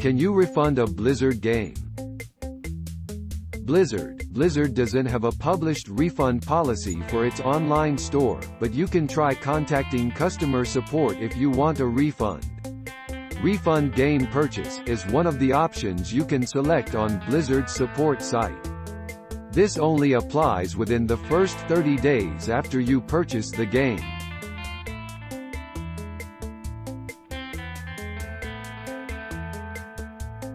Can you refund a Blizzard game? Blizzard Blizzard doesn't have a published refund policy for its online store, but you can try contacting customer support if you want a refund. Refund game purchase is one of the options you can select on Blizzard's support site. This only applies within the first 30 days after you purchase the game.